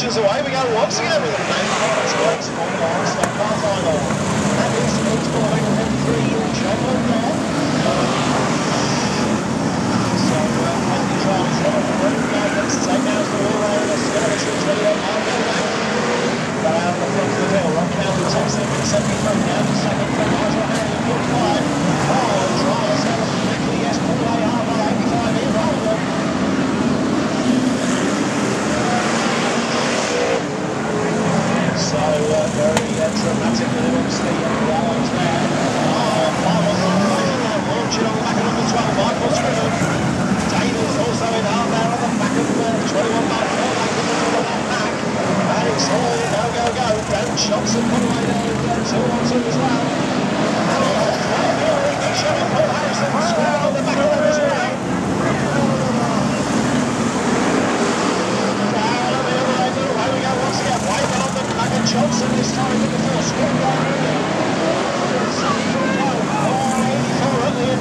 Congratulations away. We go once again. With a fabulous race for Lawrence That is 853 John Lombardo.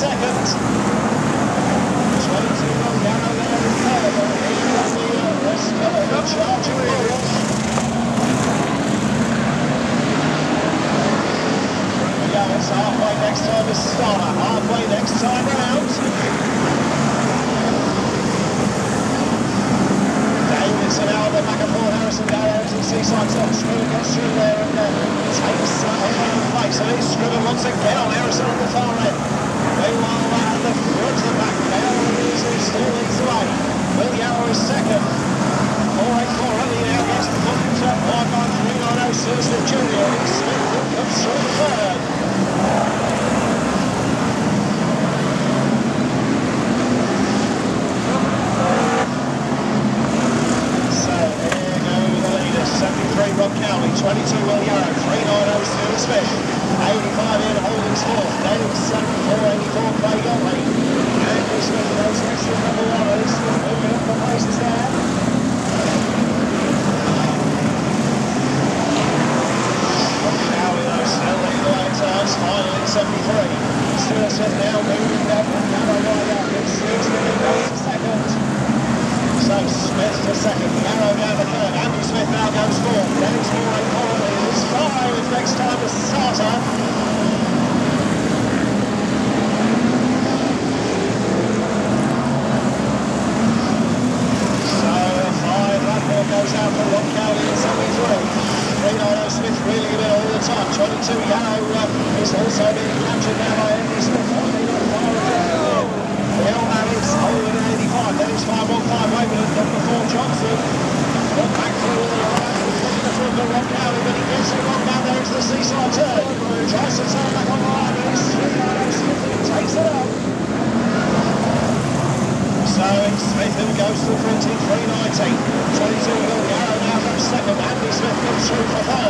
seconds. Oh, oh, halfway next time to Stara, halfway next time round. Davis and Albert, McAford, Harrison down there to seaside top. Scriven gets through there and uh, takes that uh, place. And he's screwing once again on Harrison on the far end while out of the front back. Bale is still in the way. So being captured now to That is 515 over before Johnson. Back through the lines. In to but he gets it rock down there into the seaside turn. On the line. It's takes it up. So Smith goes to the 23.19. 22 Hill Yarrow now from second. Andy Smith gets through for third.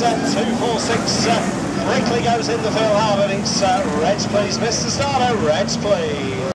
246. Uh, Brinkley goes into Phil Harvard. It's uh, Reds please, Mr. Starter. Reds please.